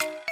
you